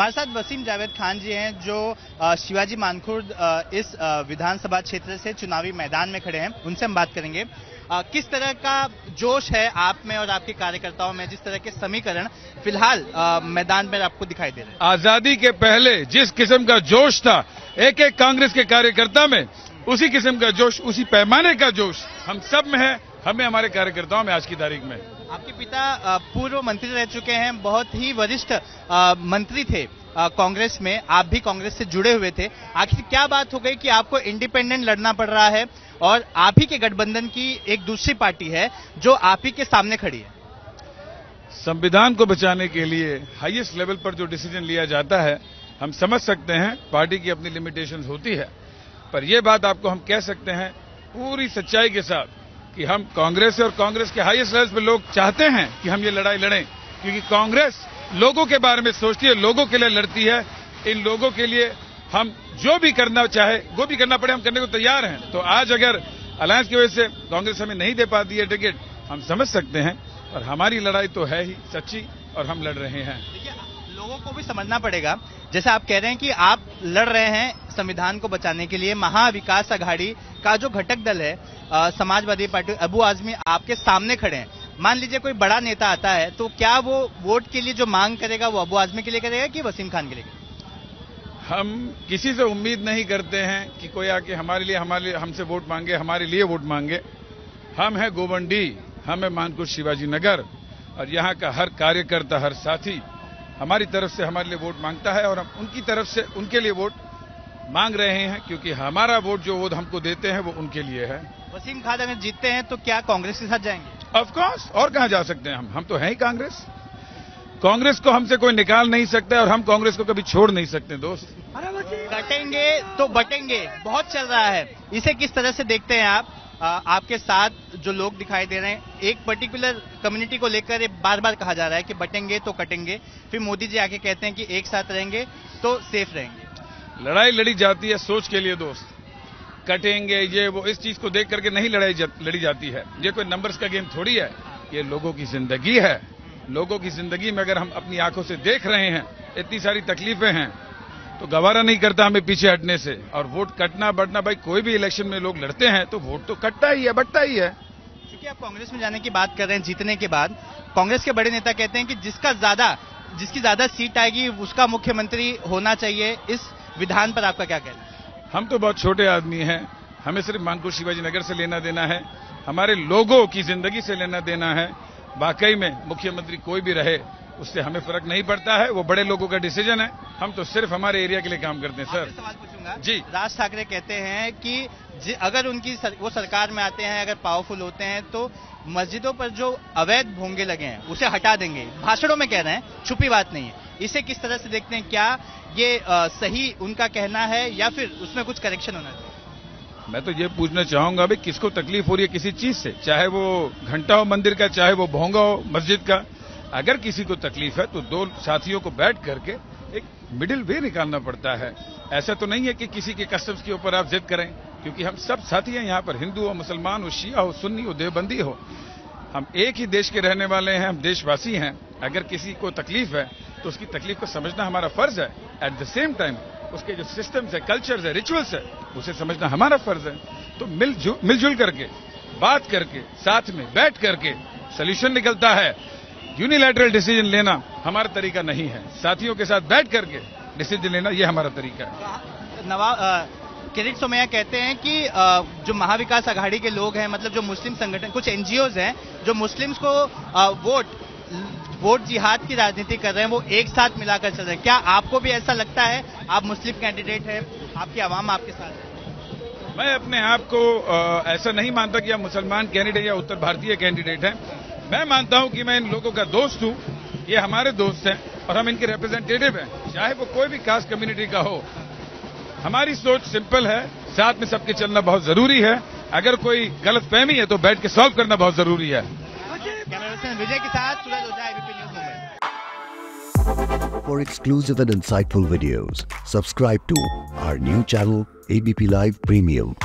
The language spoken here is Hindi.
हमारे साथ वसीम जावेद खान जी हैं, जो शिवाजी मानखुर्द इस विधानसभा क्षेत्र से चुनावी मैदान में खड़े हैं। उनसे हम बात करेंगे। किस तरह का जोश है आप में और आपके कार्यकर्ताओं में? जिस तरह के समीकरण फ़िलहाल मैदान में आपको दिखाई दे रहे हैं। आज़ादी के पहले जिस किस्म का जोश था एक एक कांग्रेस के कार्यकर्ता में, उसी किस्म का जोश, उसी पैमाने का जोश हम सब में है। हमें हमारे कार्यकर्ताओं में आज की तारीख में। आपके पिता पूर्व मंत्री रह चुके हैं, बहुत ही वरिष्ठ मंत्री थे कांग्रेस में, आप भी कांग्रेस से जुड़े हुए थे। आखिर क्या बात हो गई कि आपको इंडिपेंडेंट लड़ना पड़ रहा है और आप ही के गठबंधन की एक दूसरी पार्टी है, जो आप ही के सामने खड़ी है? संविधान को बचाने के लिए हाईएस्ट लेवल पर जो डिसीज़न लिया जाता है, हम समझ सकते हैं, पार्टी की अपनी लिमिटेशंस होती है। पर यह बात आपको हम कह सकते हैं, पूरी सच्चाई के साथ कि हम कांग्रेस और कांग्रेस के हाईएस्ट लेवल पर लोग चाहते हैं कि हम ये लड़ाई लड़ें, क्योंकि कांग्रेस लोगों के बारे में सोचती है, लोगों के लिए लड़ती है। इन लोगों के लिए हम जो भी करना चाहे वो भी करना पड़े, हम करने को तैयार हैं। तो आज अगर अलायंस की वजह से कांग्रेस हमें नहीं दे पाती है टिकट हम समझ सकते हैं, और हमारी लड़ाई तो है ही सच्ची, और हम लड़ रहे हैं। लोगों को भी समझना पड़ेगा। जैसे आप कह रहे हैं कि आप लड़ रहे हैं संविधान को बचाने के लिए, महाविकास अघाड़ी का जो घटक दल है समाजवादी पार्टी अबू आजमी आपके सामने खड़े हैं। मान लीजिए कोई बड़ा नेता आता है तो क्या वो वोट के लिए जो मांग करेगा वो अबू आजमी के लिए करेगा कि वसीम खान के लिए हम किसी से उम्मीद नहीं करते हैं कि कोई आके हमारे लिए, हमारे हमसे वोट मांगे, हमारे लिए वोट मांगे। हम हैं गोवंडी, हम है मानकुट शिवाजी नगर, और यहाँ का हर कार्यकर्ता, हर साथी हमारी तरफ़ से हमारे लिए वोट माँगता है और हम उनकी तरफ़ से, उनके लिए वोट मांग रहे हैं क्योंकि हमारा वोट जो वो हमको देते हैं वो उनके लिए है। वसीम खान अगर जीतते हैं तो क्या कांग्रेस के साथ जाएँगे? ऑफकोर्स और कहा जा सकते हैं हम? हम तो हैं ही कांग्रेस। कांग्रेस को हमसे कोई निकाल नहीं सकता और हम कांग्रेस को कभी छोड़ नहीं सकते दोस्त। कटेंगे तो बटेंगे बहुत चल रहा है। इसे किस तरह से देखते हैं आप? आ, आपके साथ जो लोग दिखाई दे रहे हैं एक पर्टिकुलर कम्युनिटी को लेकर बार बार कहा जा रहा है कि बटेंगे तो कटेंगे। फिर मोदी जी आके कहते हैं कि एक साथ रहेंगे तो सेफ़ रहेंगे। लड़ाई लड़ी जाती है सोच के लिए दोस्त। कटेंगे ये वो इस चीज़ को देख करके नहीं लड़ाई जा, लड़ी जाती है। ये कोई नंबर्स का गेम थोड़ी है। ये लोगों की ज़िंदगी है। लोगों की ज़िंदगी में अगर हम अपनी आँखों से देख रहे हैं इतनी सारी तकलीफें हैं तो गवारा नहीं करता हमें पीछे हटने से। और वोट कटना बढ़ना भाई कोई भी इलेक्शन में लोग लड़ते हैं तो वोट तो कटता ही है बढ़ता ही है। क्योंकि आप कांग्रेस में जाने की बात कर रहे हैं जीतने के बाद कांग्रेस के बड़े नेता कहते हैं कि जिसका ज़्यादा जिसकी ज़्यादा सीट आएगी उसका मुख्यमंत्री होना चाहिए। इस विधान पर आपका क्या कहना है? हम तो बहुत छोटे आदमी हैं। हमें सिर्फ़ मानपुर शिवाजी नगर से लेना देना है। हमारे लोगों की ज़िंदगी से लेना देना है। वाकई में मुख्यमंत्री कोई भी रहे उससे हमें फ़र्क नहीं पड़ता है। वो बड़े लोगों का डिसीज़न है। हम तो सिर्फ़ हमारे एरिया के लिए काम करते हैं सर सवाल पूछूँगा। जी। राज ठाकरे कहते हैं कि अगर उनकी सर, वो सरकार में आते हैं अगर पावरफुल होते हैं तो मस्जिदों पर जो अवैध भोंगे लगे हैं उसे हटा देंगे। भाषणों में कह रहे हैं छुपी बात नहीं है। इसे किस तरह से देखते हैं? क्या ये आ, सही उनका कहना है या फिर उसमें कुछ करेक्शन होना चाहिए? मैं तो ये पूछना चाहूँगा भाई किसको तकलीफ़ हो रही है किसी चीज़ से? चाहे वो घंटा हो मंदिर का चाहे वो भोंगा हो मस्जिद का। अगर किसी को तकलीफ़ है तो दो साथियों को बैठ करके एक मिडिल वे निकालना पड़ता है। ऐसा तो नहीं है कि किसी के कस्टम्स के ऊपर आप जिद करें क्योंकि हम सब साथी हैं यहाँ पर हिंदू हो मुसलमान हो शिया हो सुन्नी हो देवबंदी हो। हम एक ही देश के रहने वाले हैं हम देशवासी हैं। अगर किसी को तकलीफ़ है तो उसकी तकलीफ़ को समझना हमारा फ़र्ज़ है। एट द सेम टाइम उसके जो सिस्टम्स है कल्चर्स है रिचुअल्स है, उसे समझना हमारा फ़र्ज़ है। तो मिलजुल करके, बात करके, साथ में बैठ करके सोल्यूशन निकलता है। यूनिलैटरल डिसीज़न लेना हमारा तरीका नहीं है। साथियों के साथ बैठ करके डिसीज़न लेना यह हमारा तरीका है। नवाब किरीट सोमैया कहते हैं कि जो महाविकास आघाड़ी के लोग हैं मतलब जो मुस्लिम संगठन, कुछ एनजीओ हैं, जो मुस्लिम्स को वोट वोट जिहाद की राजनीति कर रहे हैं वो एक साथ मिलाकर चल रहे हैं। क्या आपको भी ऐसा लगता है? आप मुस्लिम कैंडिडेट हैं आपकी आवाम आपके साथ है। मैं अपने आप को ऐसा नहीं मानता कि आप मुसलमान कैंडिडेट या उत्तर भारतीय कैंडिडेट हैं। मैं मानता हूँ कि मैं इन लोगों का दोस्त हूँ। ये हमारे दोस्त हैं और हम इनके रिप्रेजेंटेटिव हैं। चाहे वो कोई भी कास्ट कम्युनिटी का हो। हमारी सोच सिंपल है। साथ में सबके चलना बहुत ज़रूरी है। अगर कोई गलत फहमी है तो बैठ के सॉल्व करना बहुत ज़रूरी है। विजय के साथ For exclusive and insightful videos, subscribe to our new channel ABP Live Premium.